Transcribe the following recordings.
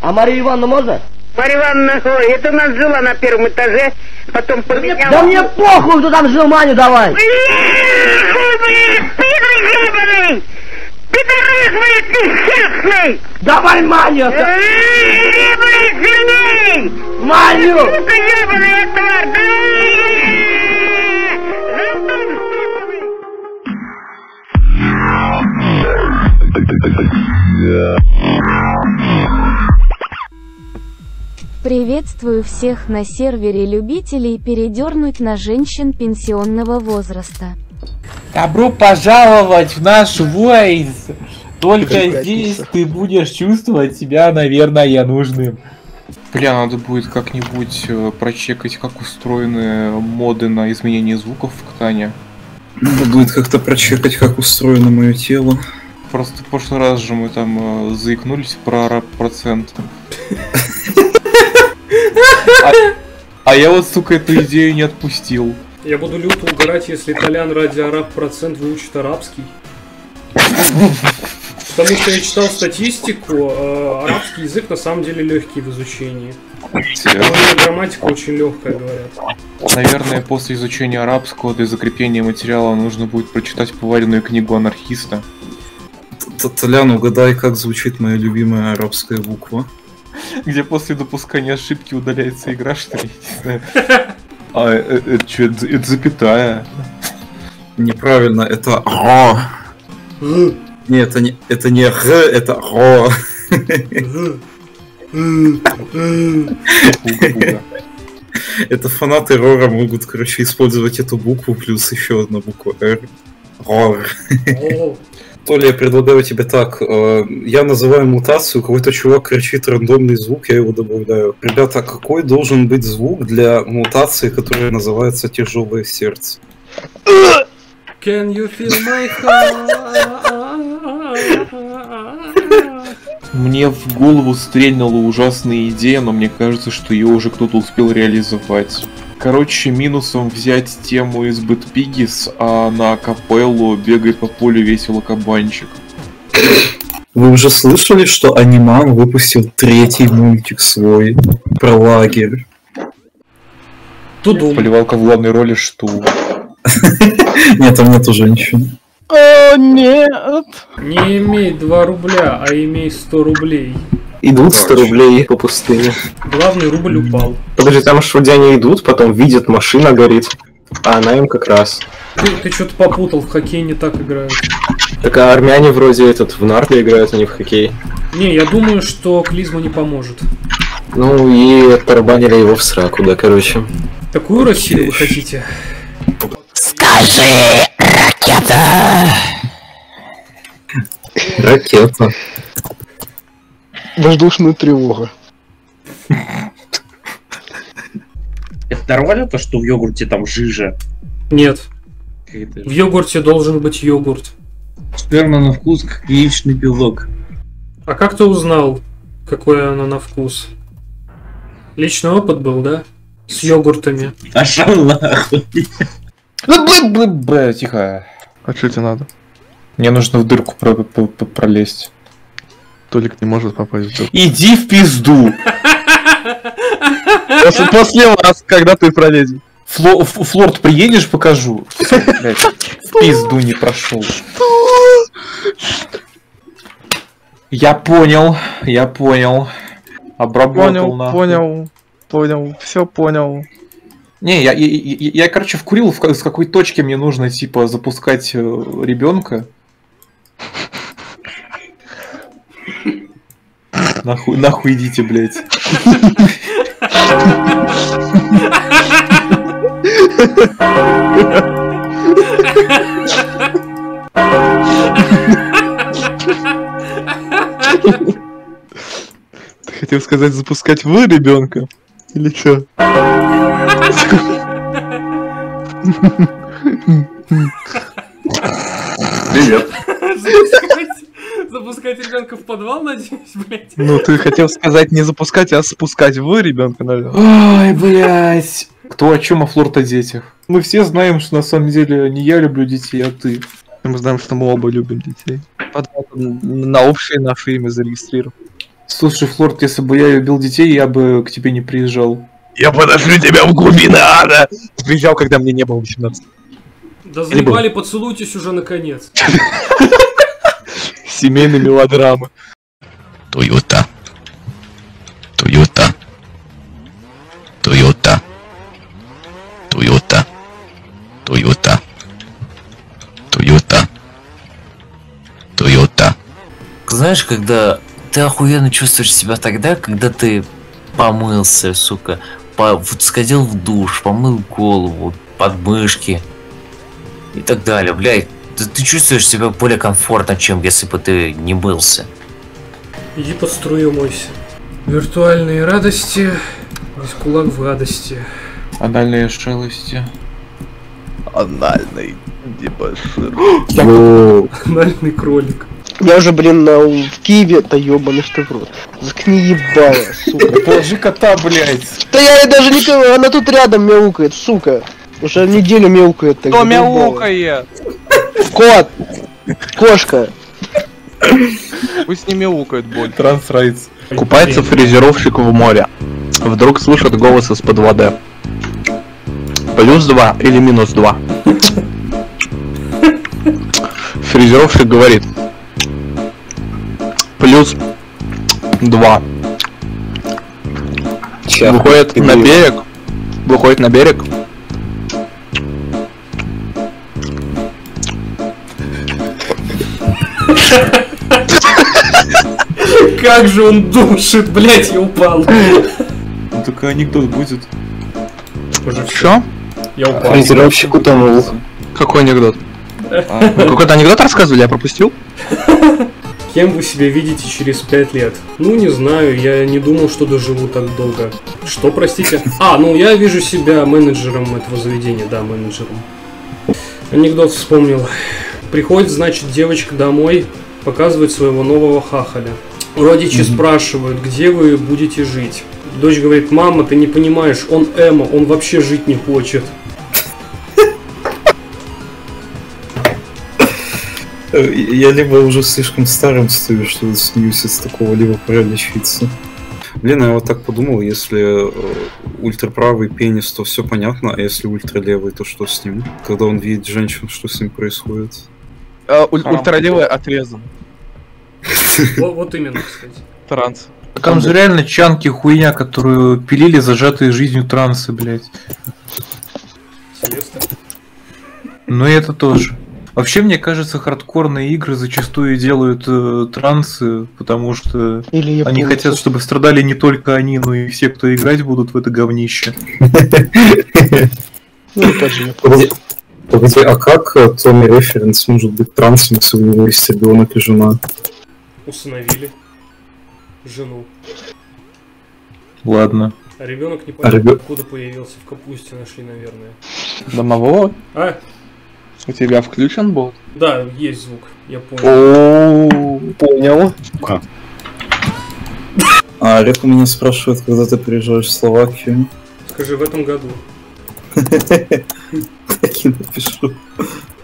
А Марию Ивановну можно? Марья Ивановна, ой, это у нас жила на первом этаже, потом поменяла. Да мне похуй, кто там жил, Маню давай! Пидор Пидорас, блядь, несчастный! Давай Маню! Блядь, сильней! Маню! Сука, ебаная тварь! Да! Приветствую всех на сервере любителей передернуть на женщин пенсионного возраста. Добро пожаловать в наш войс! Только здесь ты будешь чувствовать себя, наверное, нужным. Бля, надо будет как-нибудь э, прочекать, как устроены моды на изменение звуков в Ктане. Надо будет как-то прочекать, как устроено мое тело. Просто в прошлый раз же мы там э, заикнулись про процент. А, а я вот, сука, эту идею не отпустил. Я буду люто угорать, если Толян ради араб процент выучит арабский. Потому что я читал статистику, э, арабский язык на самом деле легкий в изучении. Но грамматика очень легкая, говорят. Наверное, после изучения арабского для закрепления материала нужно будет прочитать поваренную книгу анархиста. Толян, угадай, как звучит моя любимая арабская буква. Где после допускания ошибки удаляется игра, что ли? Не знаю. А, э, э, это что, это, это запятая. Неправильно, это ро. Не, это не, это не р, это ро. Это фанаты Рора могут, короче, использовать эту букву плюс еще одна буква Р. Рор. О, Толя, я предлагаю тебе так. э, Я называю мутацию, какой-то чувак кричит рандомный звук, я его добавляю. Ребята, какой должен быть звук для мутации, которая называется тяжелое сердце? Can you feel my heart? Мне в голову стрельнула ужасная идея, но мне кажется, что ее уже кто-то успел реализовать. Короче, минусом взять тему из Бэтпигис, а на капеллу бегает по полю весело кабанчик. Вы уже слышали, что Аниман выпустил третий мультик свой про лагерь? Тудум. Поливалка в главной роли что? Нет, там нету женщин. О, нет! Не имей 2 рубля, а имей 100 рублей. Идут 100 рублей по пустыне. Главный рубль упал. Подожди, там ж вроде они идут, потом видят, машина горит. А она им как раз. Ты, ты что-то попутал, в хоккей не так играют. Так а армяне вроде этот в нарты играют, а не в хоккей. Не, я думаю, что клизма не поможет. Ну и оттарабанили его в сраку, да, короче. Такую Россию вы хотите? Ракета. Воздушная тревога. Это нормально то, что в йогурте там жижа? Нет. В йогурте должен быть йогурт. Сперма на вкус как яичный белок. А как ты узнал, какое оно на вкус? Личный опыт был, да? С йогуртами. Пошел нахуй. Бля, тихо. А что тебе надо? Мне нужно в дырку про- про- про- пролезть. Толик не может попасть в дырку. Иди в пизду! После, после вас, когда ты пролезешь. Фло, ф- Флорд, приедешь, покажу. Блядь, в пизду не прошел. Я понял, я понял. Обработал Понял, нахуй. понял, понял, все понял. Не, я, я, я, я, короче, вкурил, в с какой точки мне нужно, типа, запускать ребенка. Нахуй, нахуй идите, блядь. Ты хотел сказать запускать вы ребенка? Или что? Привет. Запускать, ребенка в подвал, надеюсь, блядь. Ну, ты хотел сказать не запускать, а спускать вы ребенка, наверное. Ой, блядь. Кто о чем, о детях? Мы все знаем, что на самом деле не я люблю детей, а ты. Мы знаем, что мы оба любим детей. Подвал на общее наше имя зарегистрирован. Слушай, Флорд, если бы я любил детей, я бы к тебе не приезжал. Я подошлю тебя в глубины ада! Приезжал, когда мне не было 18. Да заебали, поцелуйтесь уже наконец. Семейные мелодрамы. Toyota. Toyota. Toyota. Toyota. Toyota. Toyota. Toyota. Знаешь, когда ты охуенно чувствуешь себя тогда, когда ты помылся, сука, по, вот сходил в душ, помыл голову, подмышки и так далее, блядь. Ты, ты чувствуешь себя более комфортно, чем если бы ты не мылся. Иди под струю мойся. Виртуальные радости, весь кулак в радости. Анальные шелости. Анальный дебошир. Анальный кролик. Я уже, блин, на, в Киеве, да ёбаный что в рот. Заткни ебало, сука. Положи кота, блядь. Да я даже не... Она тут рядом мяукает, сука. Уже неделю мяукает. так Кто мяукает? Кот! Кошка! Пусть не мяукает боль. Трансрайдс. Купается фрезеровщик в море. Вдруг слышит голос из-под воды. Плюс два или минус два. Фрезеровщик говорит. Плюс два. Выходит на берег. Выходит на берег. Как же он душит, блять, я упал. Ну такой анекдот будет. Уже. Что? Я упал. Фрезеровщик утонул. Какой анекдот? Вы Какой-то анекдот рассказывали, я пропустил? Кем вы себя видите через пять лет? Ну, не знаю, я не думал, что доживу так долго. Что, простите? А, ну я вижу себя менеджером этого заведения, да, менеджером. Анекдот вспомнил. Приходит, значит, девочка домой, показывает своего нового хахаля. Родичи спрашивают, где вы будете жить. Дочь говорит, мама, ты не понимаешь, он Эмо, он вообще жить не хочет. Э, Я либо уже слишком старым стою, что смеюсь из такого, либо пора лечиться. Блин, я вот так подумал, если э, ультраправый пенис, то все понятно, а если ультралевый, то что с ним? Когда он видит женщину, что с ним происходит? Э, уль- Ультралевый отрезан. Вот, вот именно, кстати. Транс. Там же реально чанки хуйня, которую пилили зажатые жизнью трансы, блядь. Селеста. Но и это тоже. Вообще, мне кажется, хардкорные игры зачастую делают э, трансы, потому что Или они японцы. хотят, чтобы страдали не только они, но и все, кто играть будут в это говнище. Ну, Погоди, а как э, Томми Референс может быть трансом, если у него есть ребенок и жена? Усыновили жену. Ладно. А ребенок не А понятно, ребё- откуда появился. В капусте нашли, наверное. Домового? А? У тебя включен был? Да, есть звук, я понял. О, Понял. А Реп у меня спрашивает, когда ты приезжаешь в Словакию. Скажи, в этом году. Так и напишу.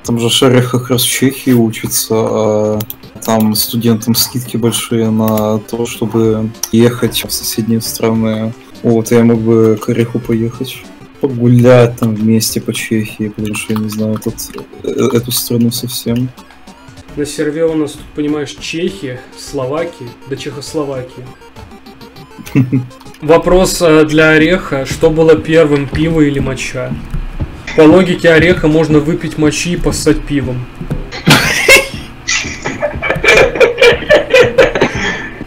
Там же Шерих как раз в Чехии учится, а там студентам скидки большие на то, чтобы ехать в соседние страны. Вот, я мог бы к Ореху поехать. Погулять там вместе по Чехии, потому что я не знаю тут э, эту страну совсем. На серве у нас тут, понимаешь, Чехия, Словакия, да Чехословакия. Вопрос э, для Ореха, что было первым, пиво или моча? По логике Ореха можно выпить мочи и поссать пивом.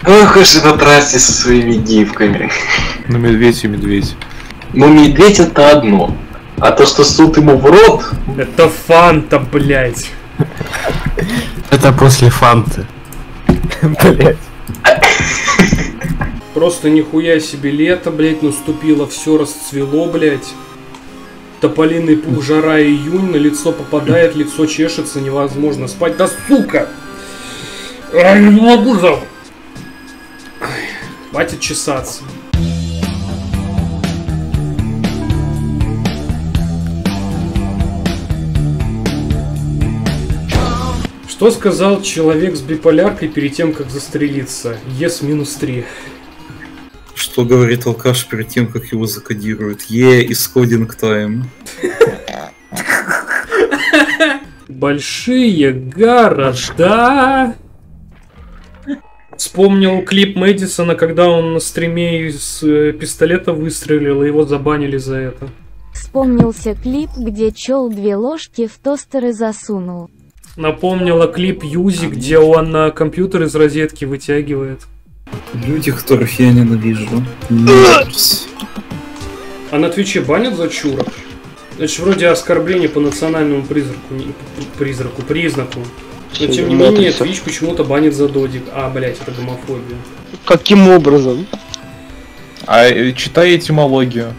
Ох уж и на трассе со своими гифками. Ну, медведь и медведь. Ну, медведь это одно. А то, что суд ему в рот, Это фанта, блять. Это после фанты. блять. Просто нихуя себе лето, блять, наступило, все расцвело, блять. Тополиный пух, жара июнь, на лицо попадает, лицо чешется, невозможно спать. Да сука! Ай, не могу за... Хватит чесаться. Что сказал человек с биполяркой перед тем, как застрелиться? Ес минус 3. Что говорит алкаш перед тем, как его закодируют? Е, исходинг тайм. Большие города. Вспомнил клип Мэдисона, когда он на стриме из э, пистолета выстрелил, и его забанили за это. Вспомнился клип, где чел две ложки в тостеры засунул. Напомнила клип Юзи, где он на компьютер из розетки вытягивает. Люди, которых я ненавижу. А на Твиче банят за чурок? Это ж вроде оскорбление по национальному призраку, призраку, признаку. Но тем не матрица. менее, Твич почему-то банит за додик. А, блять, это гомофобия. Каким образом? А э, читай этимологию.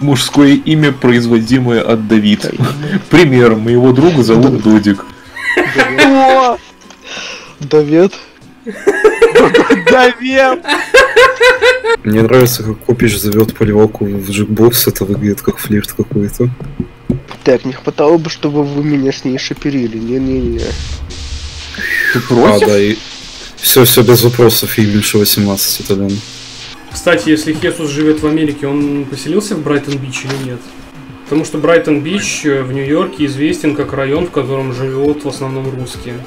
Мужское имя, производимое от Давид. Пример, моего друга зовут Додик. О! Давид. Давид! Мне нравится, как Копич зовет Поливалку в джекбокс, это выглядит как флирт какой-то. Так, не хватало бы, чтобы вы меня с ней шиперили. Не-не-не. Ты А, да, и... Все, все без вопросов, ей меньше 18, это да. Кстати, если Хесус живет в Америке, он поселился в Брайтон-Бич или нет? Потому что Брайтон-Бич э, в Нью-Йорке известен как район, в котором живут в основном русские.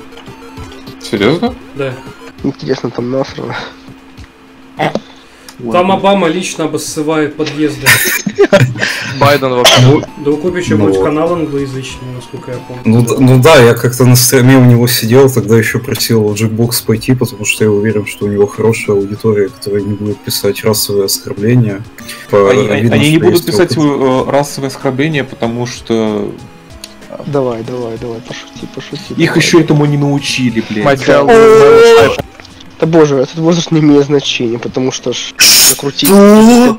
Серьезно? Да. Интересно, там насрано. Там Обама лично обоссывает подъезды. Байден вообще. Да у Купича Ну вот. канал англоязычный, насколько я помню. Ну, д- ну да, я как-то на стриме у него сидел, тогда еще просил Jackbox пойти, потому что я уверен, что у него хорошая аудитория, которая не будет писать расовые оскорбления. По- Они, они- видно, они не будут писать опыт. э, расовое оскорбление, потому что Давай, давай, давай, пошути, пошути. их давай. еще этому не научили, блядь. Да боже, этот возраст не имеет значения, потому что ж закрутить.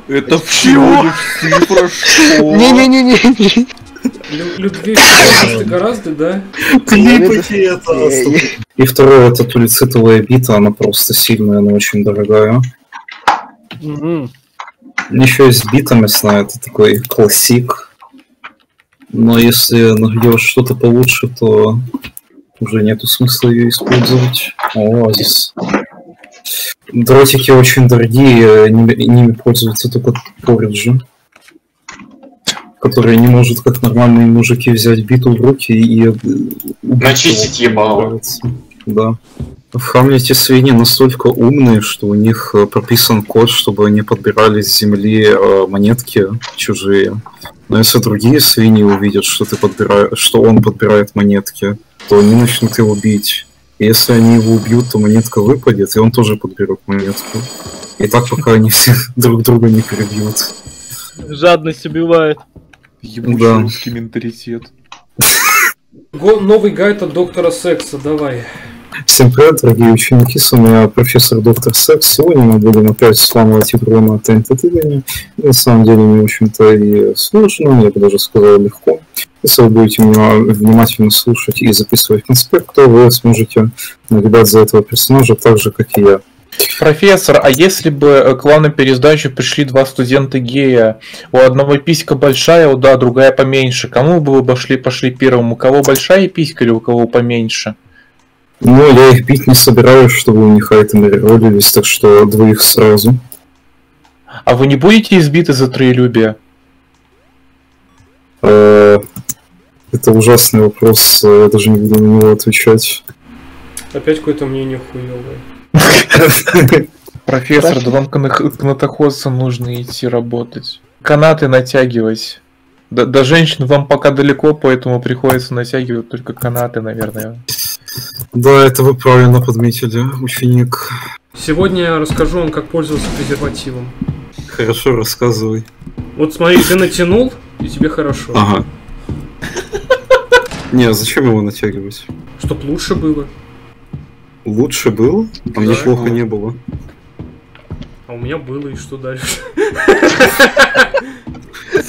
Это всего лишь что? Не-не-не-не. Лю- Людвиг, ты гораздо, да? И второе, это тулицитовая бита, она просто сильная, она очень дорогая. Еще есть бита мясная, это такой классик. Но если найдешь что-то получше, то уже нету смысла ее использовать. Оазис. Дротики очень дорогие, ними, ними пользуются только пориджи. Которые не может, как нормальные мужики, взять биту в руки и... э, Начистить ебало. Да. В Хамлете свиньи настолько умные, что у них э, прописан код, чтобы они подбирали с земли э, монетки чужие. Но если другие свиньи увидят, что ты подбираешь, что он подбирает монетки, то они начнут его бить. Если они его убьют, то монетка выпадет, и он тоже подберет монетку. И так пока они все друг друга не перебьют. Жадность убивает. Ебучий Да. русский менталитет. Новый гайд от доктора секса, давай. Всем привет, дорогие ученики, с вами профессор доктор Секс. Сегодня мы будем опять взламывать игру на ТНТ Тыгане. На самом деле не очень-то и сложно, я бы даже сказал легко. Если вы будете меня внимательно слушать и записывать конспект, то вы сможете наблюдать за этого персонажа так же, как и я. Профессор, а если бы к вам на пересдачу пришли два студента гея, у одного писька большая, у да, другая поменьше, кому бы вы пошли, пошли первым? У кого большая писька или у кого поменьше? Но я их бить не собираюсь, чтобы у них айтемы ролились, так что двоих сразу. А вы не будете избиты за троелюбие? Э, Это ужасный вопрос, э, я даже не буду на него отвечать. Опять какое-то мнение хуевое. Профессор, да вам к нах- к натоходцам нужно идти работать. Канаты натягивать. До, до женщин вам пока далеко, поэтому приходится натягивать только канаты, наверное. Да, это вы правильно подметили, ученик. Сегодня я расскажу вам, как пользоваться презервативом. Хорошо, рассказывай. Вот смотри, ты натянул, и тебе хорошо. Ага. Не, а зачем его натягивать? Чтоб лучше было. Лучше было? А мне Да. плохо не было. А у меня было, и что дальше?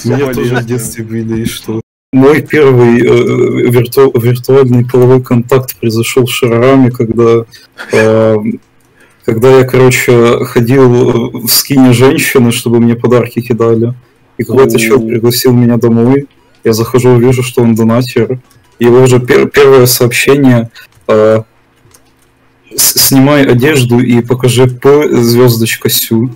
У меня тоже в детстве были, и что? Мой первый э, вирту- виртуальный половой контакт произошел в Шарараме, когда, э, когда я, короче, ходил в скине женщины, чтобы мне подарки кидали. И какой-то чел пригласил меня домой. Я захожу, вижу, что он донатер. Его уже пер- первое сообщение э, снимай одежду и покажи П звездочка Сю.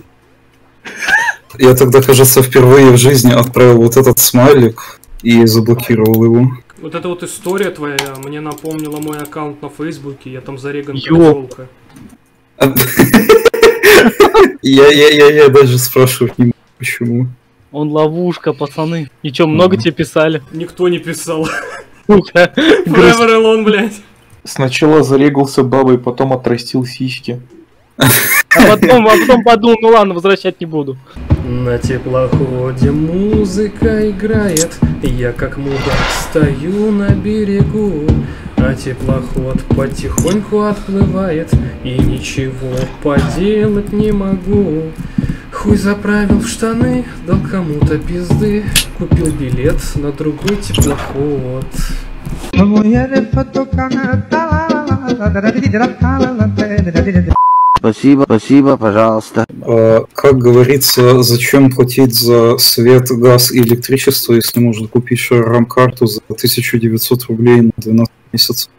Я тогда, кажется, впервые в жизни отправил вот этот смайлик и заблокировал его. Вот эта вот история твоя мне напомнила мой аккаунт на Фейсбуке, я там зареган как. Я, я, я, я даже спрашивать не могу, почему. Он ловушка, пацаны. И чё, много тебе писали? Никто не писал. Forever alone, блядь. Сначала зарегался бабой, потом отрастил сиськи. А потом, а потом подумал, ну ладно, возвращать не буду. На теплоходе музыка играет, я как мудак стою на берегу, а теплоход потихоньку отплывает, и ничего поделать не могу. Хуй заправил в штаны, дал кому-то пизды, купил билет на другой теплоход. Спасибо, спасибо, пожалуйста. А, как говорится, зачем платить за свет, газ и электричество, если можно купить шарам-карту за 1900 рублей на 12 месяцев?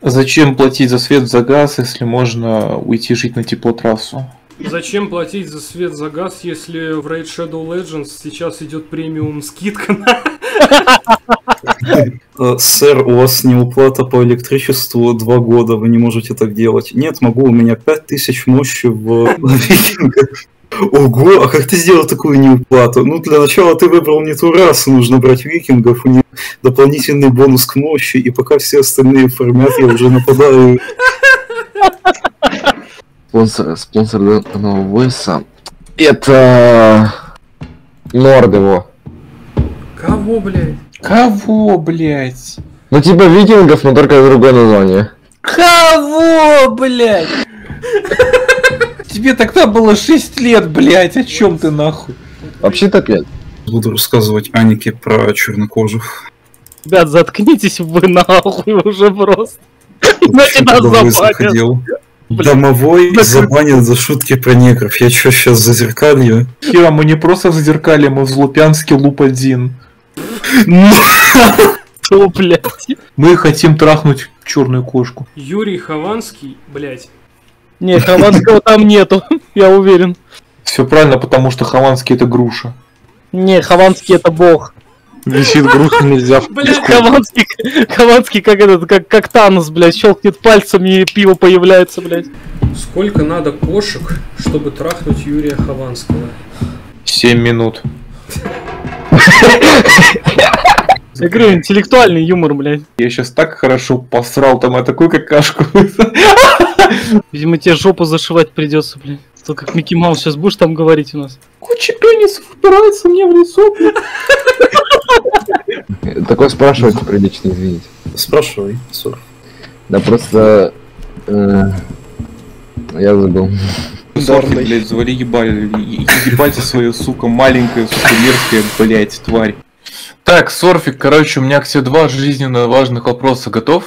Зачем платить за свет, за газ, если можно уйти жить на теплотрассу? Зачем платить за свет за газ, если в Raid Shadow Legends сейчас идет премиум скидка на... Сэр, у вас не уплата по электричеству два года, вы не можете так делать. Нет, могу, у меня 5000 мощи в викингах. Ого, а как ты сделал такую неуплату? Ну, для начала ты выбрал не ту расу, нужно брать викингов, у них дополнительный бонус к мощи, и пока все остальные формят, я уже нападаю. Спонсор, спонсор данного войса. Это... Норд его. Кого, блядь? Кого, блядь? Ну типа викингов, но только другое название. Кого, блядь? Тебе тогда было 6 лет, блядь, о чем ты нахуй? Вообще-то 5. Буду рассказывать Анике про чернокожих. Ребят, заткнитесь вы нахуй уже просто. Иначе нас Домовой забанят. Домовой забанят за шутки про негров. Я чё, сейчас зазеркалью? Хера, мы не просто в зеркале, мы в Злупянске луп один. Что, блядь? Мы хотим трахнуть черную кошку. Юрий Хованский, блядь. Не, Хованского там нету, я уверен. Все правильно, потому что Хованский это груша. Не, Хованский это бог. Висит груша, нельзя Блядь, Хованский, Хованский как этот, как, как Танос, блядь, щелкнет пальцами и пиво появляется, блядь. Сколько надо кошек, чтобы трахнуть Юрия Хованского? 7 минут. Я говорю, интеллектуальный юмор, блядь. Я сейчас так хорошо посрал там, а такую какашку. Видимо, тебе жопу зашивать придется, блядь. То как Микки Маус сейчас будешь там говорить у нас. Куча пенисов упирается мне в лицо, блядь. Такое спрашивать прилично, извините. Спрашивай, Сур. Да просто... э, я забыл. Сорки, блядь, завали ебаль, е- ебальте свою, сука, маленькая, сука, мерзкая, блядь, тварь. Так, Сорфик, короче, у меня к тебе два жизненно важных вопроса. Готов?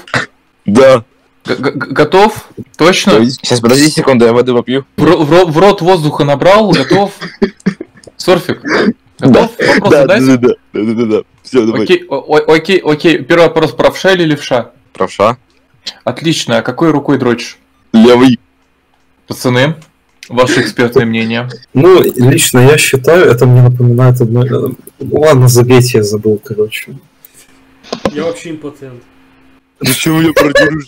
Да. Готов? Точно? Сейчас, подожди секунду, я воды попью. В, ро- в ро- в рот воздуха набрал, готов? Сорфик, готов? Вопрос Да, задать? да, да, да, да, да, да. Все, давай. Окей, о- окей, окей. Первый вопрос, правша или левша? Правша. Отлично, а какой рукой дрочишь? Левый. Пацаны, ваше экспертное мнение. Ну, лично я считаю, это мне напоминает одно... э, Ладно, забейте, я забыл, короче. Я вообще импотент. Зачем меня продержишь?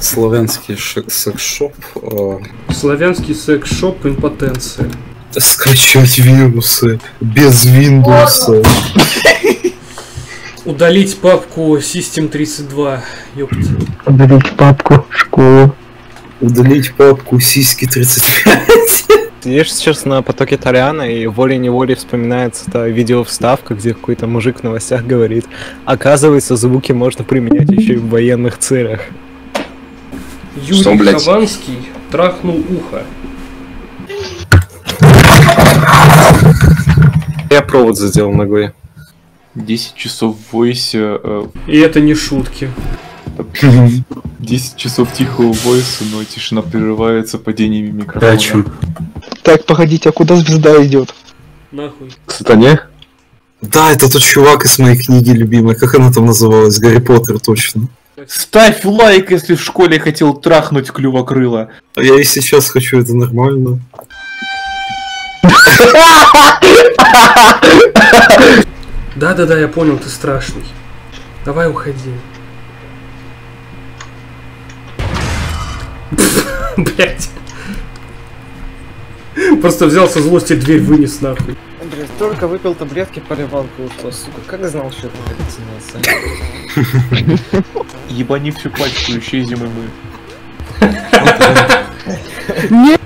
Славянский секс-шоп. э, Славянский секс-шоп импотенция. Скачать вирусы без Windows. Удалить папку System32, ёпт. Удалить папку школу. Удалить папку сиськи 35. Сидишь сейчас на потоке Толяна, и волей-неволей вспоминается та видео-вставка, где какой-то мужик в новостях говорит, оказывается, звуки можно применять еще и в военных целях. Юрий Что, блядь? Хованский трахнул ухо. Я провод задел ногой. 10 часов в войсе. э, И это не шутки. 10 часов тихого войса, но тишина прерывается падениями микрофона. Так, погодите, а куда звезда идет? Нахуй. К сатане? Да, это тот чувак из моей книги любимой. Как она там называлась? Гарри Поттер, точно. Ставь лайк, если в школе хотел трахнуть клювокрыла. А я и сейчас хочу, это нормально. Да-да-да, я понял, ты страшный. Давай уходи. Блять. Просто взял со злости дверь, вынес нахуй. Андрей, только выпил таблетки, поливал кое сука. Как знал, что это галлюцинация? Ебани всю пачку, исчезнем и мы.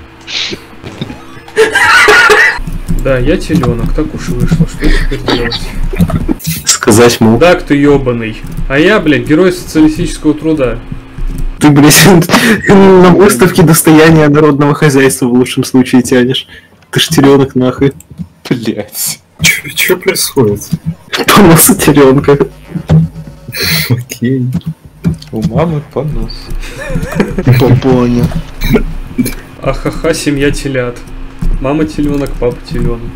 Да, я теленок, так уж вышло. Что теперь делать? Сказать мог. Так ты ебаный. А я, блядь, герой социалистического труда. Ты, блядь, на выставке достояния народного хозяйства в лучшем случае тянешь. Ты ж теленок нахуй. Блять. Что происходит? Понос теленка. Окей. У мамы понос. Понял. Ахаха, семья телят. Мама теленок, папа теленок.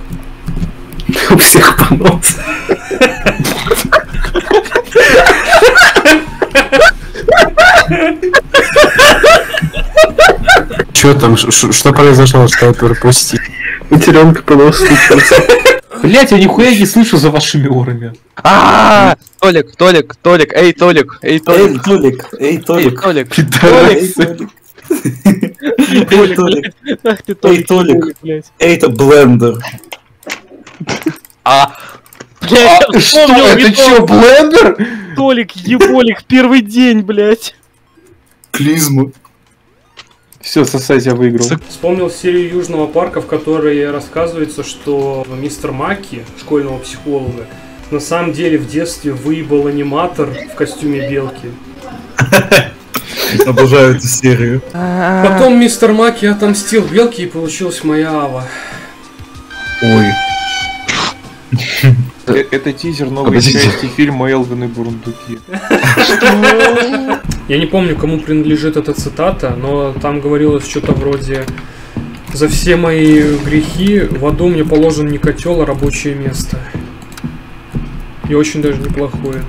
У всех понос. Че там, что произошло, что я пропустил? Понос случился. Блять, я нихуя не слышу за вашими орами. А, Толик, Толик, Толик, эй, Толик, эй, Толик. Толик, эй, Толик. Толик. Пидорасы. Эй, Толик. Эй, Толик. Эй, это блендер. А, Блядь, я Что, это чё, блендер? Толик, еболик, первый день, блядь. Клизма. Все, сосать я выиграл. Вспомнил серию Южного парка, в которой рассказывается, что мистер Маки, школьного психолога, на самом деле в детстве выебал аниматор в костюме белки. Обожаю эту серию. Потом мистер Маки отомстил белке и получилась моя ава. Ой. Э, Это тизер новой части фильма Элвин и Бурундуки. Я не помню, кому принадлежит эта цитата, но там говорилось что-то вроде «За все мои грехи в аду мне положен не котел, а рабочее место». И очень даже неплохое.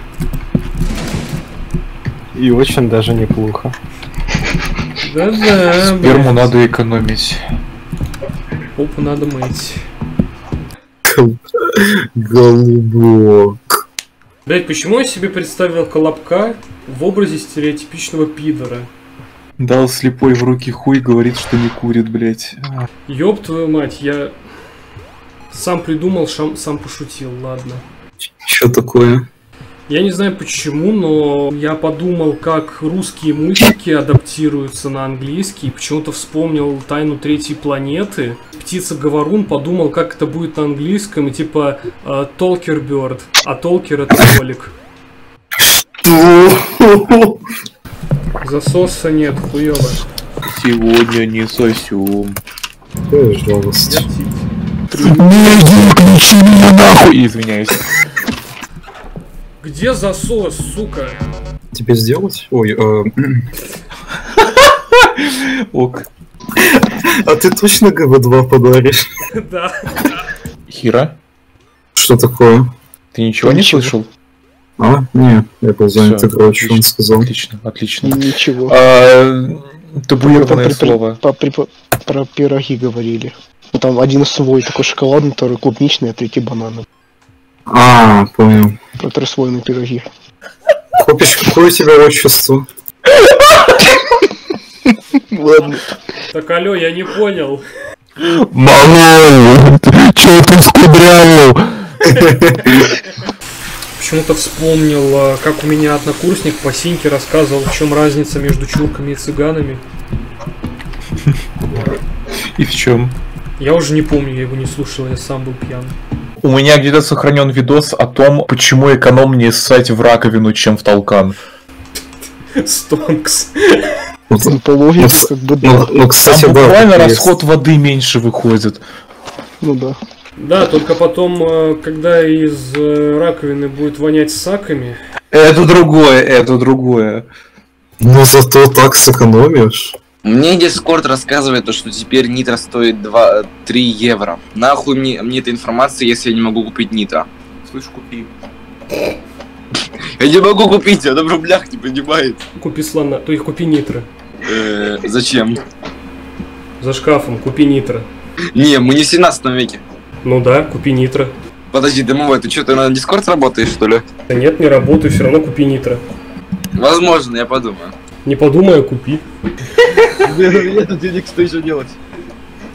И очень даже неплохо. Да-да, Сперму блядь. надо экономить. Попу надо мыть. Голубок. Блять, почему я себе представил Колобка в образе стереотипичного пидора? Дал слепой в руки хуй, говорит, что не курит, блять. Ёб твою мать, я сам придумал, шам- сам пошутил, ладно. Что такое? Я не знаю почему, но я подумал, как русские мультики адаптируются на английский, почему-то вспомнил тайну третьей планеты. Птица-говорун подумал, как это будет на английском, и типа э, Толкер Бёрд, а Толкер это кролик. Засоса нет, хуёво. Сегодня не сосем. Какая жалость. Выключи меня нахуй! Извиняюсь. Где засос, сука? Тебе сделать? Ой, э, Ок. а ты точно ГВ2 подаришь? Да. Хира? Что такое? Ты ничего не слышал? А? Не, я был занят игрой, что он сказал. Отлично, отлично. Ничего. А, Табуированное слово. Про пироги говорили. Ну, там один свой такой шоколадный, второй клубничный, а третий банановый. А, понял. Про трехслойные пироги. Копиш, какое у тебя отчество? Ладно. Так алло, я не понял. Малой, чё ты скудрявил? Почему-то вспомнил, а, как у меня однокурсник по синьке рассказывал, в чем разница между чурками и цыганами. И в чем? Я уже не помню, я его не слушал, я сам был пьян. У меня где-то сохранен видос о том, почему экономнее ссать в раковину, чем в толкан. Стонкс. Ну, по логике, как бы да. Ну, кстати, Там буквально расход воды меньше выходит. Ну да. Да, только потом, э, когда из э, раковины будет вонять саками, Это другое, это другое. Но зато так сэкономишь. Мне Дискорд рассказывает, то, что теперь нитро стоит 2, 3 евро. Нахуй мне, мне эта информация, если я не могу купить нитро? Слышь, купи. Я не могу купить, она в рублях не понимает. Купи слона, то их купи нитро. Э, зачем? За шкафом, купи нитро. Не, мы не в 17 веке. Ну да, купи нитро. Подожди, дымовой, ты что, ты на Дискорд работаешь, что ли? Да нет, не работаю, все равно купи нитро. Возможно, я подумаю. Не подумай, а купи. Нет денег, что еще делать?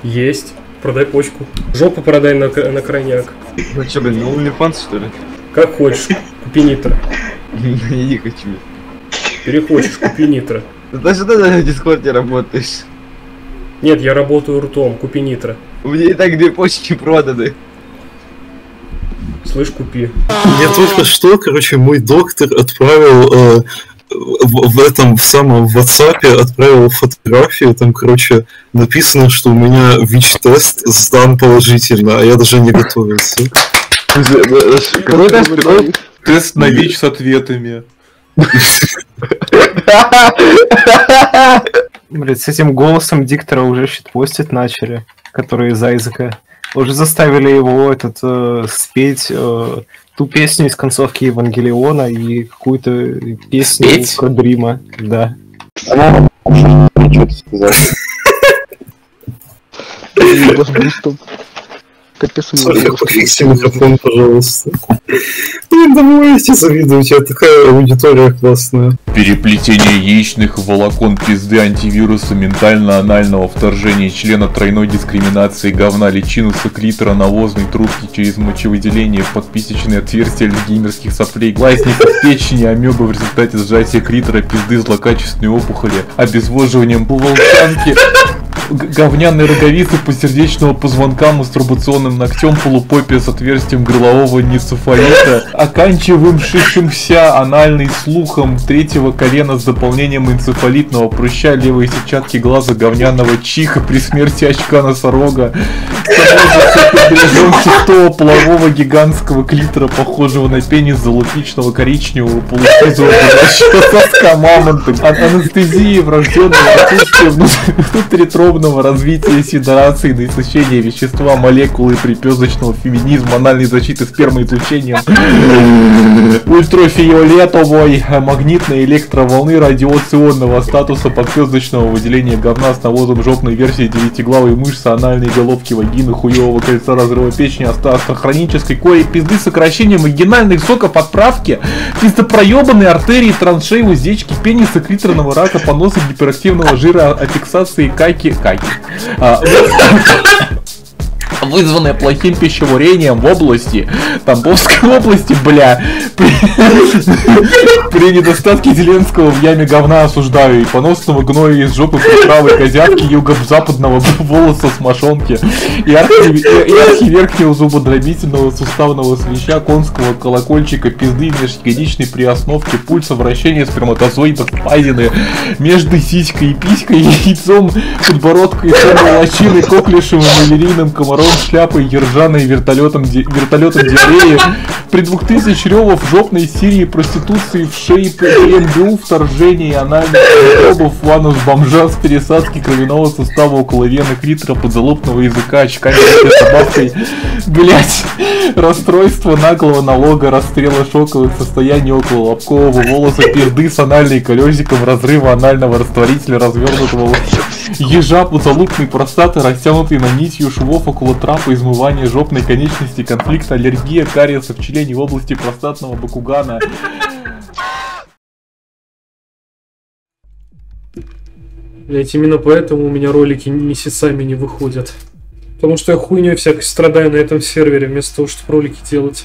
Есть. Продай почку. Жопу продай на, на крайняк. Ну что, блин, на OnlyFans, что ли? Как хочешь, купи нитро. Я не хочу. Перехочешь, купи нитро. Да что ты на Дискорде работаешь? Нет, я работаю ртом, купи нитро. У меня и так две почки проданы. Слышь, купи. Мне только что, короче, мой доктор отправил э, в, в этом в самом WhatsApp отправил фотографию, там, короче, написано, что у меня ВИЧ-тест сдан положительно, а я даже не готовился. Тест? На ВИЧ с ответами. Блять, с этим голосом диктора уже щитпостить начали, который из Айзека. Уже заставили его этот э, спеть э, ту песню из концовки Евангелиона и какую-то песню Спеть? про Дрима. Да. Что-то сказал. Капец, у такой. микрофон, пожалуйста. Блин, да я тебе завидую, у тебя такая аудитория классная. Переплетение яичных волокон пизды антивируса ментально-анального вторжения члена тройной дискриминации говна личинуса клитора навозной трубки через мочевыделение подписочные отверстия альцгеймерских соплей глазников печени амебы в результате сжатия клитора пизды злокачественной опухоли обезвоживанием по волчанке г- говняной роговицы посердечного позвонка мастурбационным ногтем полупопия с отверстием горлового нецефалита, оканчиваемшимся анальный слухом третьего колена с дополнением энцефалитного прыща левой сетчатки глаза говняного чиха при смерти очка носорога, шестого полового гигантского клитора, похожего на пенис залупичного коричневого полусизого горящего соска мамонта, анестезии врожденного отсутствия внут- внутритробного развития сидорации до истощения вещества, молекулы припезочного феминизма, анальной защиты спермоизлучением, ультрафиолетовой э, магнитной электроволны радиационного статуса подпездочного выделения говна с навозом жопной версии девятиглавой мышцы, анальной головки вагины, хуевого кольца разрыва печени, аста- астрохронической кори, пизды сокращения маргинальных соков отправки, пиздопроебанной артерии, траншеи, уздечки, пениса, клиторного рака, поноса, гиперактивного жира, аффиксации, каки, каки. А, вызванное плохим пищеварением в области Тамбовской области, бля, при, недостатке Зеленского в яме говна осуждаю. И поносного гноя из жопы правой козявки юго-западного волоса с мошонки и архи, и, и архиверхнего зубодробительного суставного свища конского колокольчика пизды межягодичной при основке пульса вращения сперматозоидов пазины между сиськой и писькой, яйцом, подбородкой, лачиной, коклешевым, малярийным комаром, шляпой, ержаной, вертолетом, ди- вертолетом диареи, при 2000 ревов жопной Сирии, проституции в шее, ПМБУ, вторжении анальных микробов, ванус бомжа с пересадки кровяного сустава около вены клитора, подзалупного языка, очками собакой, блять, расстройство наглого налога, расстрела шоковых состояний около лобкового волоса, пизды с анальной колесиком, разрыва анального растворителя, развернутого ежа, подзалупной простаты, растянутой на нитью швов около трапа, измывания жопной конечности, конфликт, аллергия, кариеса в члене в области простатного бакугана. Блять, именно поэтому у меня ролики месяцами не выходят. Потому что я хуйней всякой страдаю на этом сервере, вместо того, чтобы ролики делать.